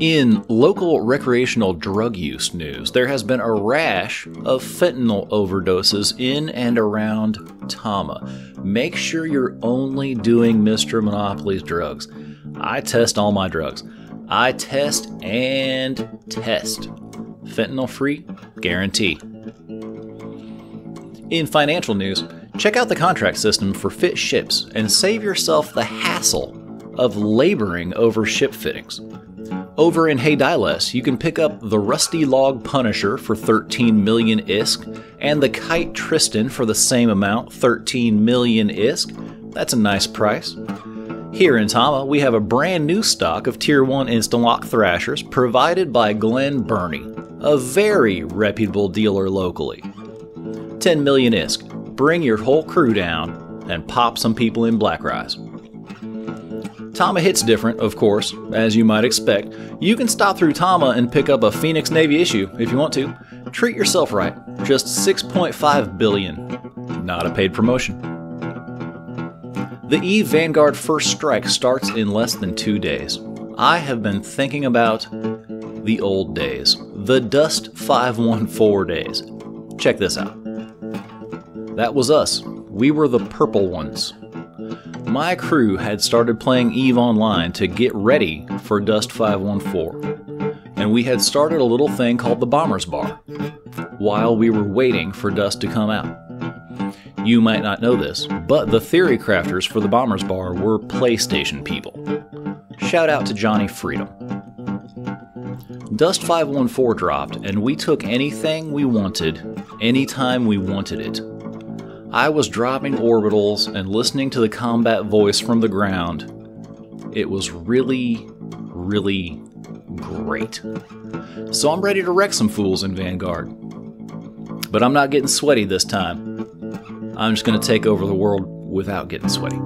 In local recreational drug use news, there has been a rash of fentanyl overdoses in and around Tama. Make sure you're only doing Mr. Monopoly's drugs. I test all my drugs. I test and test. Fentanyl free, guarantee. In financial news, check out the contract system for fit ships and save yourself the hassle of laboring over ship fittings. Over in Heydieles, you can pick up the Rusty Log Punisher for 13 million ISK and the Kite Tristan for the same amount, 13 million ISK. That's a nice price. Here in Tama, we have a brand new stock of Tier 1 Instant Lock Thrashers provided by Glen Burnie, a very reputable dealer locally. 10 million ISK. Bring your whole crew down and pop some people in Black Rise. Tama hits different, of course, as you might expect. You can stop through Tama and pick up a Phoenix Navy issue if you want to. Treat yourself right. Just 6.5 billion. Not a paid promotion. The EVE Vanguard First Strike starts in less than two days. I have been thinking about the old days, the Dust 514 days. Check this out. That was us. We were the purple ones my crew had started playing EVE Online to get ready for Dust 514, and we had started a little thing called the Bombers Bar while we were waiting for Dust to come out. You might not know this, but the theory crafters for the Bombers Bar were PlayStation people. Shout out to Johnny Freedom. Dust 514 dropped, and we took anything we wanted, anytime we wanted it. I was dropping orbitals and listening to the combat voice from the ground. It was really, really great. So I'm ready to wreck some fools in Vanguard. But I'm not getting sweaty this time. I'm just going to take over the world without getting sweaty.